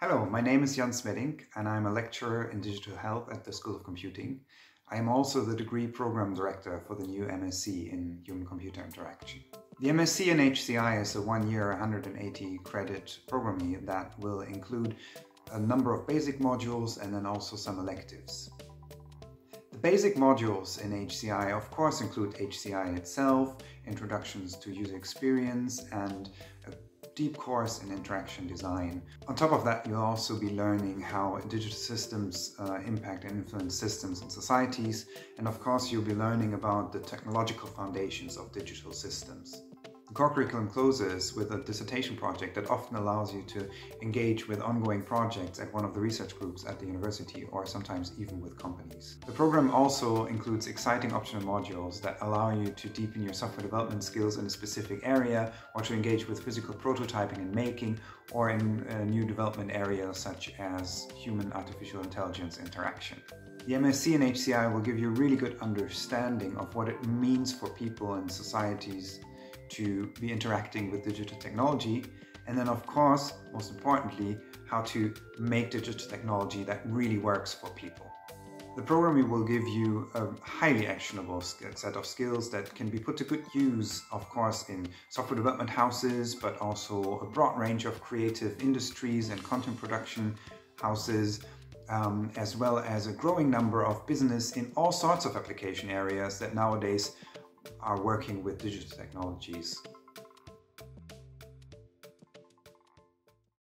Hello, my name is Jan Smeddinck and I'm a lecturer in digital health at the School of Computing. I am also the degree program director for the new MSc in Human Computer Interaction. The MSc in HCI is a one-year 180 credit program that will include a number of basic modules and then also some electives. The basic modules in HCI of course include HCI itself, introductions to user experience and deep course in interaction design. On top of that, you'll also be learning how digital systems uh, impact and influence systems and societies. And of course, you'll be learning about the technological foundations of digital systems. Core curriculum closes with a dissertation project that often allows you to engage with ongoing projects at one of the research groups at the university or sometimes even with companies. The program also includes exciting optional modules that allow you to deepen your software development skills in a specific area or to engage with physical prototyping and making or in uh, new development areas such as human-artificial intelligence interaction. The MSc in HCI will give you a really good understanding of what it means for people and societies to be interacting with digital technology. And then of course, most importantly, how to make digital technology that really works for people. The program will give you a highly actionable set of skills that can be put to good use, of course, in software development houses, but also a broad range of creative industries and content production houses, um, as well as a growing number of business in all sorts of application areas that nowadays are working with digital technologies.